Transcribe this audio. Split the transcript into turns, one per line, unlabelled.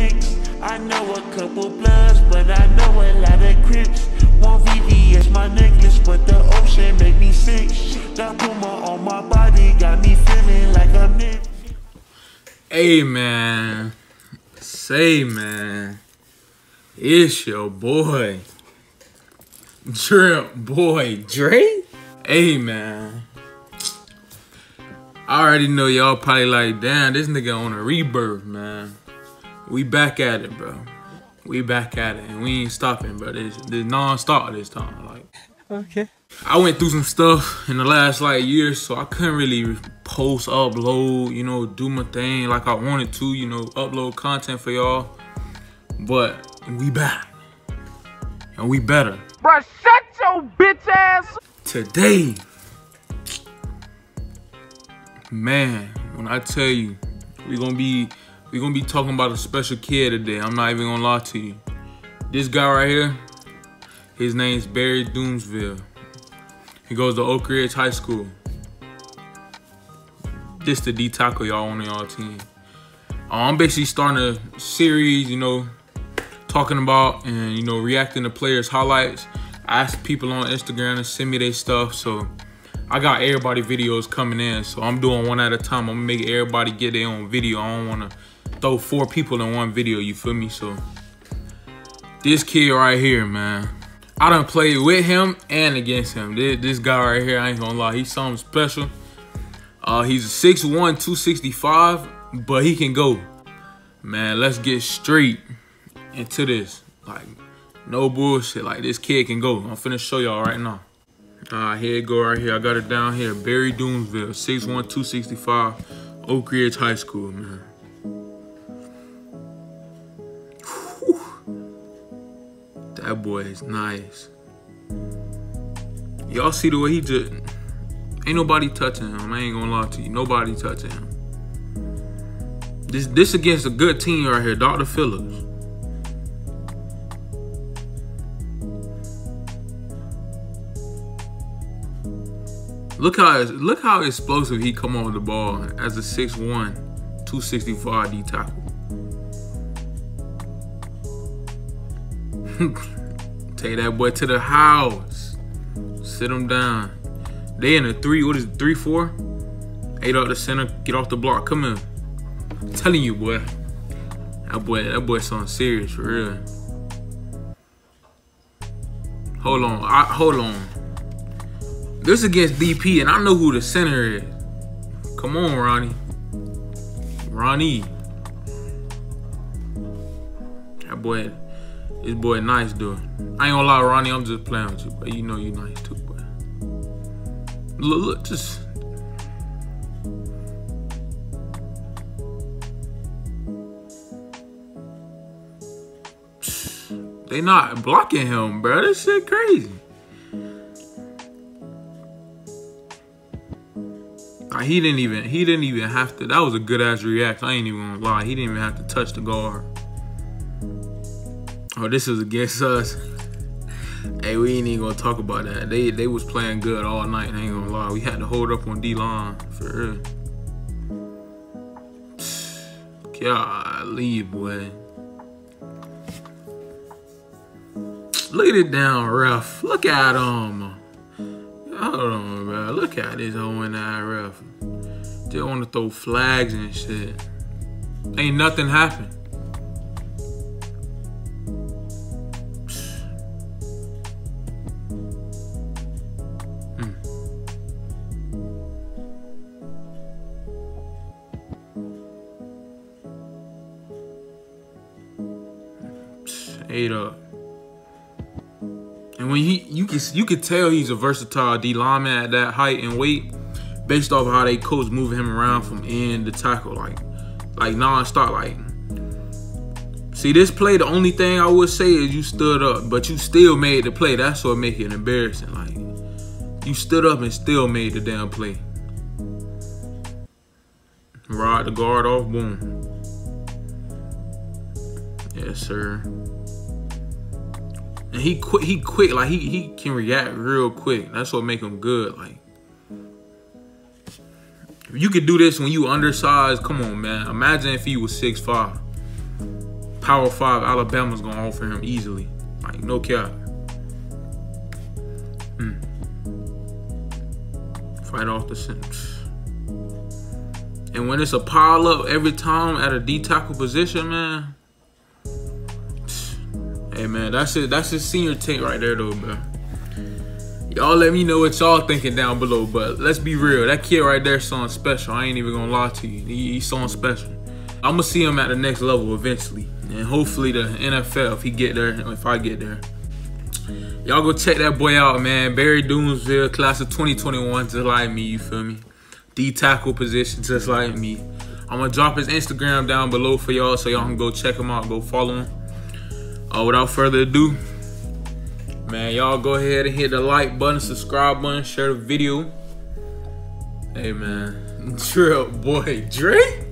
Knicks. I know a couple bloods, but I know a lot of crips. One VVS my necklace, but the ocean make me sick. Puma on my body, got me feeling like a
say man, it's your boy, Drip Boy Dre. Hey man, I already know y'all probably like, damn, this nigga on a rebirth, man. We back at it, bro. We back at it, and we ain't stopping, bro. It's, it's non-stop this time, like.
Okay.
I went through some stuff in the last like year, so I couldn't really post, upload, you know, do my thing like I wanted to, you know, upload content for y'all. But we back. And we better.
Bro, shut your bitch ass.
Today, man, when I tell you, we gonna be we gonna be talking about a special kid today. I'm not even gonna lie to you. This guy right here, his name's Barry Doomsville. He goes to Oak Ridge High School. Just the D tackle y'all on y'all team. Uh, I'm basically starting a series, you know, talking about and you know reacting to players' highlights. I asked people on Instagram to send me their stuff, so I got everybody videos coming in. So I'm doing one at a time. I'm gonna make everybody get their own video. I don't wanna throw four people in one video, you feel me? So this kid right here, man. I done played with him and against him. This, this guy right here, I ain't gonna lie, he's something special. Uh, he's 6'1", 265, but he can go. Man, let's get straight into this. Like, no bullshit. Like, this kid can go. I'm finna show y'all right now. All right, here it go right here. I got it down here. Barry Doomsville, 6'1", 265, Oak Ridge High School, man. That boy is nice. Y'all see the way he just ain't nobody touching him. I ain't gonna lie to you. Nobody touching him. This this against a good team right here, Dr. Phillips. Look how look how explosive he come on the ball as a 6'1", 265 D tackle. Take that boy to the house. Sit him down. They in a three, what is it, three, four? Eight out the center, get off the block, come in. I'm telling you, boy. That boy, that boy something serious for real. Hold on, I, hold on. This against DP, and I know who the center is. Come on, Ronnie. Ronnie. That boy, this boy nice, dude. I ain't gonna lie, Ronnie, I'm just playing with you, but you know you nice too, boy. Look, look, just. They not blocking him, bro. This shit crazy. Nah, he didn't even he didn't even have to. That was a good ass reaction. I ain't even gonna lie. He didn't even have to touch the guard. Oh, this is against us. hey, we ain't even gonna talk about that. They they was playing good all night. I ain't gonna lie. We had to hold up on D line for real. Golly, boy. Look at it down, ref. Look at him. Hold on, bro. Look at this that ref. Just want to throw flags and shit. Ain't nothing happened. Eight up. And when he, you can you could tell he's a versatile D lineman at that height and weight, based off of how they coach moving him around from end to tackle, like like non-stop. Like, see this play, the only thing I would say is you stood up, but you still made the play. That's what make it embarrassing. Like, you stood up and still made the damn play. Ride the guard off, boom. Yes, sir. And he quick, he quick, like he he can react real quick. That's what make him good. Like if you could do this when you undersized, come on, man. Imagine if he was six five. Power Five Alabama's gonna offer him easily. Like no cap. Hmm. Fight off the sentence. And when it's a pile up every time at a D tackle position, man. Hey man, that's it. That's his senior tape right there, though, man. Y'all let me know what y'all thinking down below. But let's be real, that kid right there something special. I ain't even gonna lie to you. He, he's something special. I'm gonna see him at the next level eventually, and hopefully the NFL if he get there, if I get there. Y'all go check that boy out, man. Barry Doomsville, class of 2021, just like me. You feel me? D tackle position, just like me. I'm gonna drop his Instagram down below for y'all, so y'all can go check him out, go follow him. Uh, without further ado, man, y'all go ahead and hit the like button, subscribe button, share the video. Hey man, Drip boy, Dre.